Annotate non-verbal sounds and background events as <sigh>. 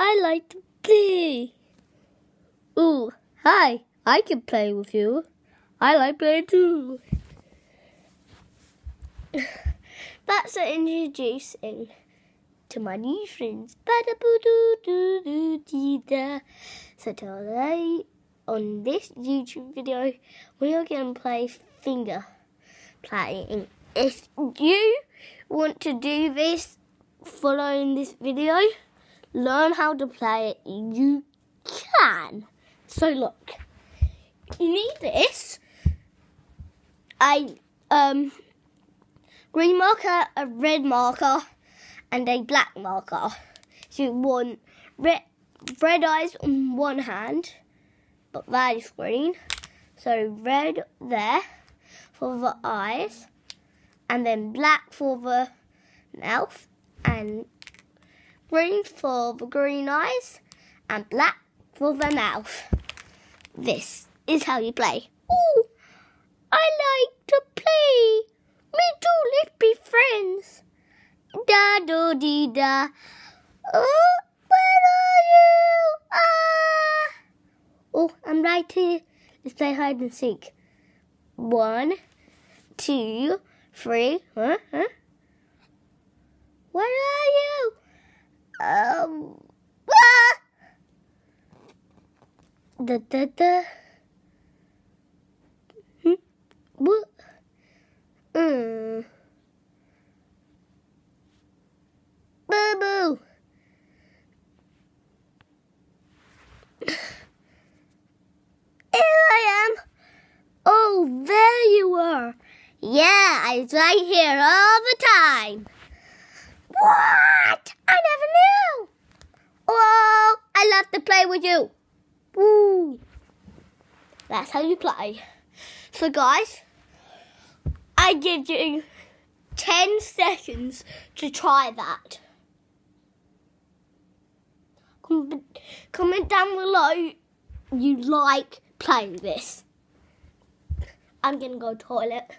I like to play. Ooh, hi. I can play with you. I like playing too. <laughs> That's introducing to my new friends. So today on this YouTube video, we are going to play finger playing. If you want to do this following this video, learn how to play it, you can. So look, you need this. I um green marker, a red marker, and a black marker. So you want red red eyes on one hand, but that is green. So red there for the eyes, and then black for the mouth, and green for the green eyes, and black for the mouth. This is how you play. Ooh, I like to play. Me too, let's be friends. Da do dee da. Oh, where are you? Ah! Oh, I'm right here. Let's play hide and seek. One, two, three. Huh? Huh? Where are you? Um. Ah! Da da da. Hmm? What? Hmm. Boo boo. Here I am. Oh, there you are. Yeah, I was right here all the time. What? I never knew. Oh, I love to play with you. Woo. That's how you play. So, guys, I give you 10 seconds to try that. Comment, down below you like playing this. I'm to go toilet.